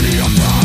be a